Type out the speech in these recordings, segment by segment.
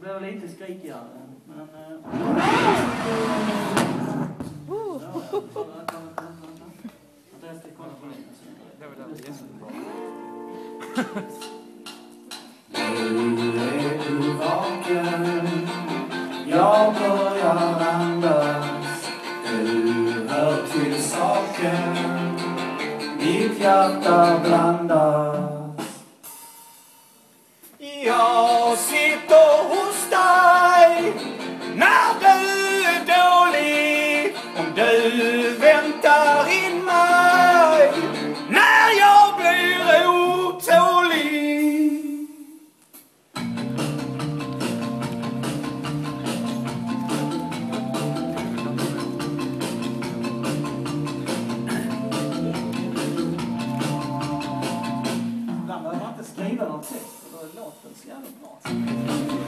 blir det lite skrikigare. Men... jag ska kolla på det. Det var jättebra. Nu är du vaken Jag eh. börjar andas Du hör till saken Mitt hjärta blandas Jag sitter skriva någon text, för då låter det så jävla bra.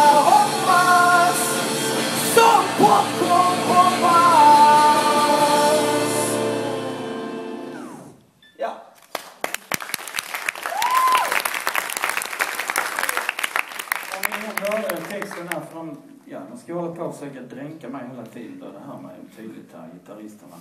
de, ja, de ska hålla på och försöka dränka mig hela tiden. Det hör man ju tydligt här, gitarristerna.